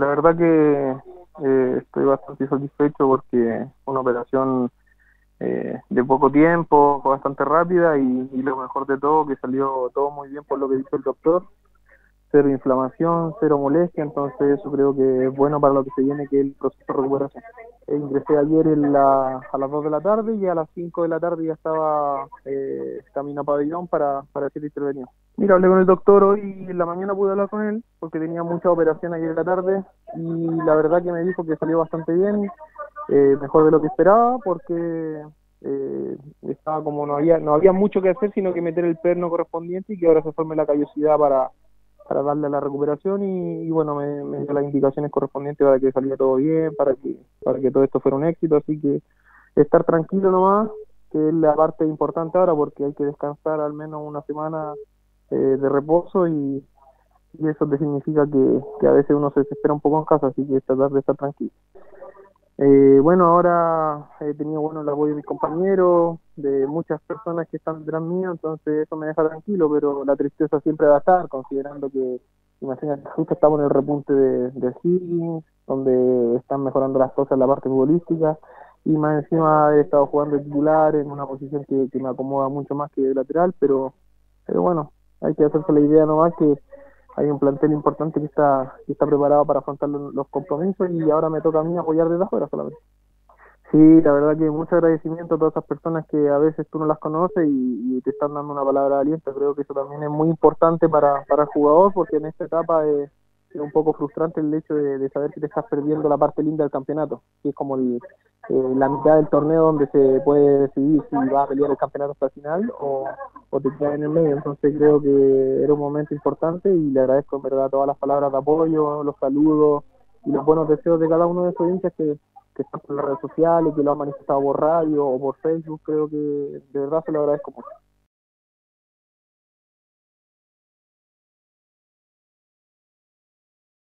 la verdad que eh, estoy bastante satisfecho porque fue una operación eh, de poco tiempo, bastante rápida y, lo mejor de todo que salió todo muy bien por lo que dijo el doctor. Cero inflamación, cero molestia, entonces eso creo que es bueno para lo que se viene, que el proceso de recuperación. Ingresé ayer en la, a las 2 de la tarde y a las 5 de la tarde ya estaba eh, camino a pabellón para, para ser intervenido. Mira, hablé con el doctor hoy en la mañana pude hablar con él porque tenía mucha operación ayer en la tarde y la verdad que me dijo que salió bastante bien, eh, mejor de lo que esperaba porque eh, estaba como no había no había mucho que hacer sino que meter el perno correspondiente y que ahora se forme la callosidad para, para darle a la recuperación y, bueno me, me, dio las indicaciones correspondientes para que saliera todo bien para que para que todo esto fuera un éxito así que estar tranquilo nomás que es la parte importante ahora porque hay que descansar al menos una semana eh, de reposo y, eso te significa que, que a veces uno se desespera un poco en casa así que tratar de estar tranquilo eh, bueno, ahora he tenido bueno el apoyo de mis compañeros, de muchas personas que están detrás mío, entonces eso me deja tranquilo, pero la tristeza siempre va a estar, considerando que, imagínate, justo estamos en el repunte de, de Higgins, donde están mejorando las cosas en la parte futbolística, y más encima he estado jugando de titular en una posición que, que me acomoda mucho más que de lateral, pero, pero bueno, hay que hacerse la idea nomás que hay un plantel importante que está que está preparado para afrontar los, compromisos y ahora me toca a mí apoyar desde afuera solamente. Sí, la verdad que mucho agradecimiento a todas esas personas que a veces tú no las conoces y, te están dando una palabra de aliento. Creo que eso también es muy importante para, para el jugador porque en esta etapa es, un poco frustrante el hecho de, saber que te estás perdiendo la parte linda del campeonato, que es como eh, la mitad del torneo donde se puede decidir si va a pelear el campeonato hasta el final o, quedas en el medio. Entonces creo que era un momento importante y le agradezco en verdad todas las palabras de apoyo, los saludos y los buenos deseos de cada uno de esos hinchas que, que están por las redes sociales, que lo han manifestado por radio o por Facebook. Creo que de verdad se lo agradezco mucho.